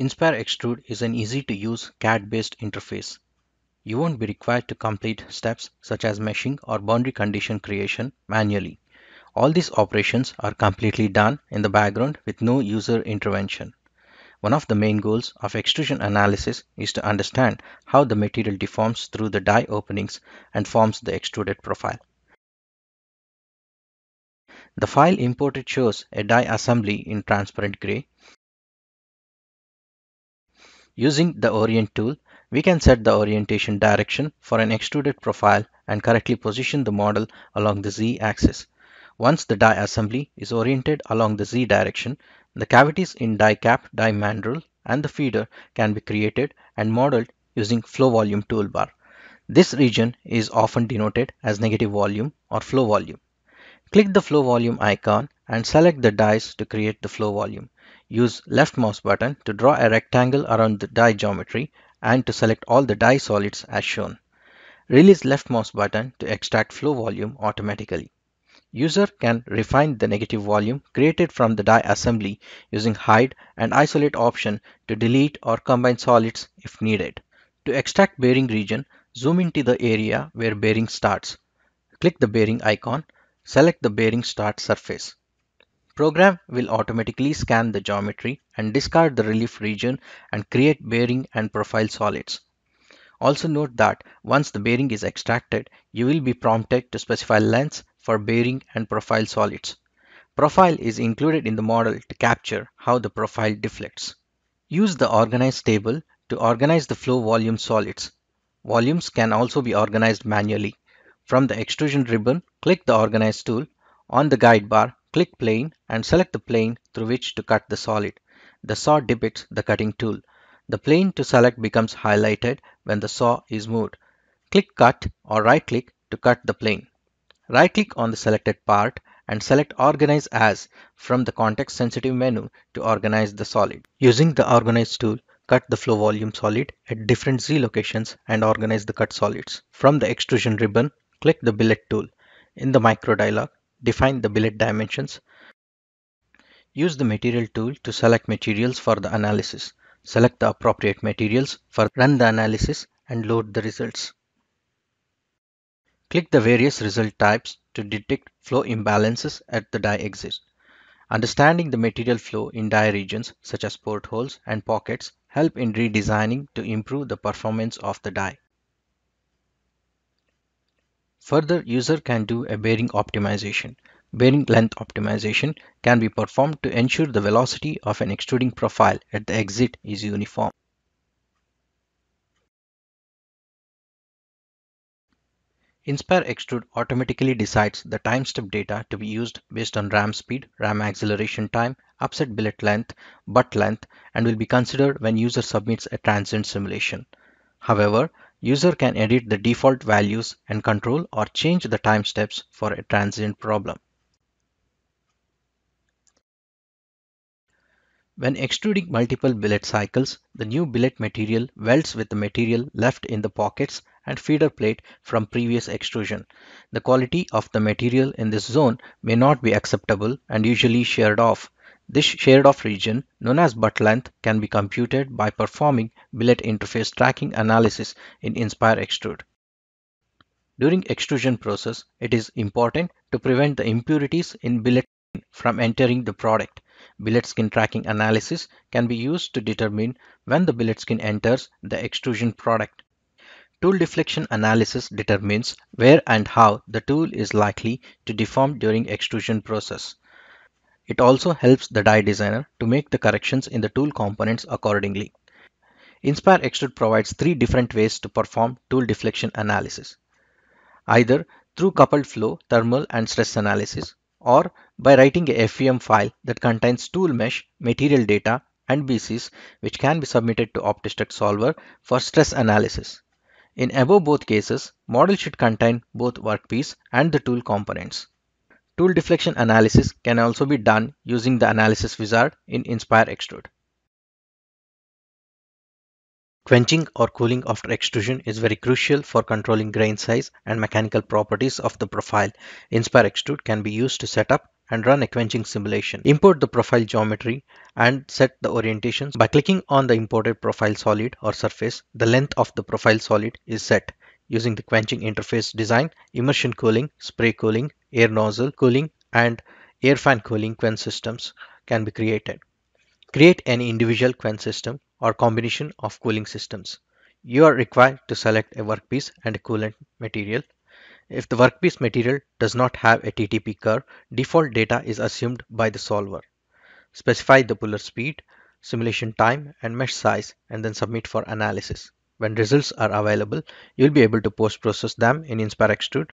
Inspire Extrude is an easy to use CAD-based interface. You won't be required to complete steps such as meshing or boundary condition creation manually. All these operations are completely done in the background with no user intervention. One of the main goals of extrusion analysis is to understand how the material deforms through the die openings and forms the extruded profile. The file imported shows a die assembly in transparent gray. Using the Orient tool, we can set the orientation direction for an extruded profile and correctly position the model along the z-axis. Once the die assembly is oriented along the z direction, the cavities in die cap, die mandrel, and the feeder can be created and modeled using flow volume toolbar. This region is often denoted as negative volume or flow volume. Click the flow volume icon and select the dies to create the flow volume. Use left mouse button to draw a rectangle around the die geometry and to select all the die solids as shown. Release left mouse button to extract flow volume automatically. User can refine the negative volume created from the die assembly using hide and isolate option to delete or combine solids if needed. To extract bearing region, zoom into the area where bearing starts. Click the bearing icon, select the bearing start surface. Program will automatically scan the geometry and discard the relief region and create bearing and profile solids. Also note that once the bearing is extracted, you will be prompted to specify lengths for bearing and profile solids. Profile is included in the model to capture how the profile deflects. Use the Organize table to organize the flow volume solids. Volumes can also be organized manually. From the extrusion ribbon, click the Organize tool. On the guide bar, Click plane and select the plane through which to cut the solid. The saw depicts the cutting tool. The plane to select becomes highlighted when the saw is moved. Click Cut or right-click to cut the plane. Right-click on the selected part and select Organize As from the context-sensitive menu to organize the solid. Using the Organize tool, cut the flow volume solid at different Z locations and organize the cut solids. From the extrusion ribbon, click the Billet tool. In the micro dialog, Define the billet dimensions. Use the material tool to select materials for the analysis. Select the appropriate materials for run the analysis and load the results. Click the various result types to detect flow imbalances at the die exit. Understanding the material flow in die regions such as portholes and pockets help in redesigning to improve the performance of the die. Further, user can do a bearing optimization. Bearing length optimization can be performed to ensure the velocity of an extruding profile at the exit is uniform. Inspire Extrude automatically decides the time step data to be used based on ram speed, ram acceleration time, upset billet length, butt length, and will be considered when user submits a transient simulation. However, User can edit the default values and control or change the time steps for a transient problem. When extruding multiple billet cycles, the new billet material welds with the material left in the pockets and feeder plate from previous extrusion. The quality of the material in this zone may not be acceptable and usually sheared off. This shared off region, known as butt length, can be computed by performing billet interface tracking analysis in Inspire Extrude. During extrusion process, it is important to prevent the impurities in billet from entering the product. Billet skin tracking analysis can be used to determine when the billet skin enters the extrusion product. Tool deflection analysis determines where and how the tool is likely to deform during extrusion process. It also helps the die designer to make the corrections in the tool components accordingly. Inspire Extrude provides three different ways to perform tool deflection analysis. Either through coupled flow, thermal and stress analysis or by writing a FEM file that contains tool mesh, material data and BCs which can be submitted to OptiStruct Solver for stress analysis. In above both cases, model should contain both workpiece and the tool components. Tool deflection analysis can also be done using the analysis wizard in Inspire Extrude. Quenching or cooling after extrusion is very crucial for controlling grain size and mechanical properties of the profile. Inspire Extrude can be used to set up and run a quenching simulation. Import the profile geometry and set the orientations. By clicking on the imported profile solid or surface, the length of the profile solid is set. Using the quenching interface design, immersion cooling, spray cooling, air nozzle cooling, and air fan cooling quench systems can be created. Create an individual quench system or combination of cooling systems. You are required to select a workpiece and a coolant material. If the workpiece material does not have a TTP curve, default data is assumed by the solver. Specify the puller speed, simulation time and mesh size and then submit for analysis. When results are available, you'll be able to post-process them in Inspire Extrude